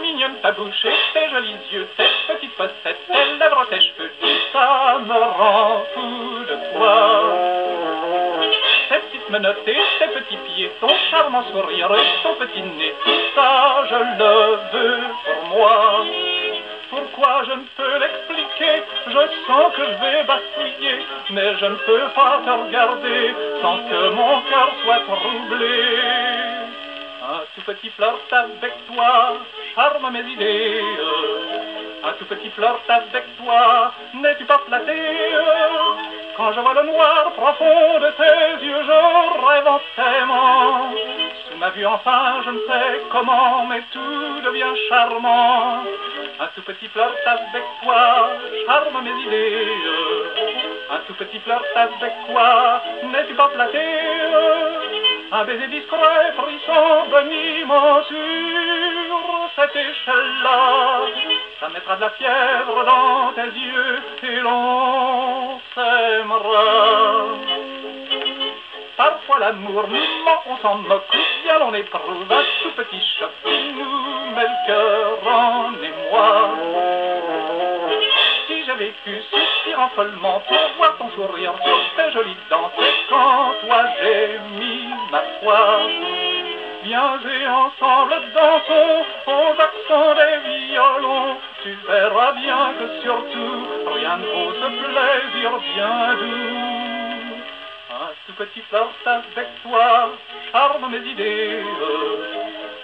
Mignonne ta bouche et tes jolis yeux, tes petites pocettes, tes lèvres, tes cheveux, tout ça me rend fou de toi. Tes petites menottes et tes petits pieds, ton charmant sourire et ton petit nez, tout ça je le veux pour moi. Je ne peux l'expliquer Je sens que je vais bafouiller, mais je ne peux pas te regarder sans que mon cœur soit troublé. Un tout petit flirt avec toi charme mes idées. Un tout petit flirt avec toi, n'es-tu pas flatté? Quand je vois le noir profond de tes yeux, je rêve en t'aimant. Sous ma vue enfin, je ne sais comment, mais tout devient charmant. Un tout petit flirt avec toi charme mes idées. Un tout petit flirt avec toi, n'es-tu pas flatté Un baiser discret, frisson, boniment sur cette échelle-là. Ça mettra de la fièvre dans tes yeux et l'on s'aimera. Parfois l'amour nous ment, on s'en moque, bien l'on éprouve un tout petit choc qui nous met le cœur en émoi. Si j'ai vécu soupirant follement pour voir ton sourire sur tes jolies dents, c'est quand toi j'ai mis ma foi. Viens et ensemble dansons aux accents des violons. Tu verras bien que surtout rien ne vaut ce plaisir bien doux. Un tout petit flirt avec toi charme mes idées.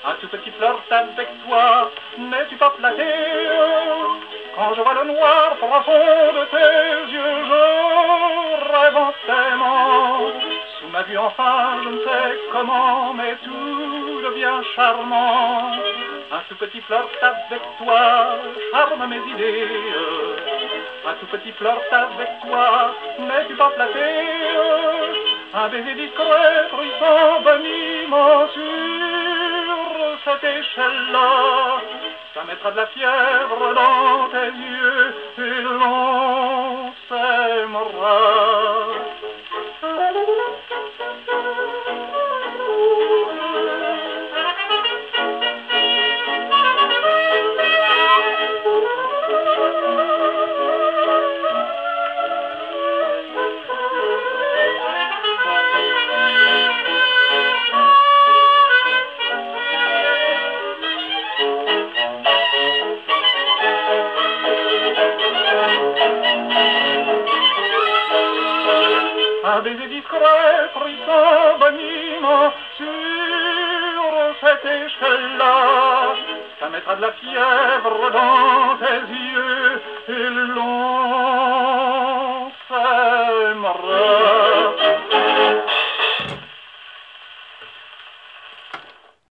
Un tout petit flirt avec toi, n'es-tu pas flatté Quand je vois le noir profond de tes yeux, je rêve en t'aimant. Sous ma vue enfin, je ne sais comment, mais tout devient charmant. Un tout petit flirt avec toi charme mes idées. Un tout petit flirt avec toi, n'es-tu pas flatté Un baiser discret, frisson, boniment sur échelle-là. Ça mettra de la fièvre des discrets ricains sur cette échelle-là. Ça mettra de la fièvre dans tes yeux et l'on s'aimera.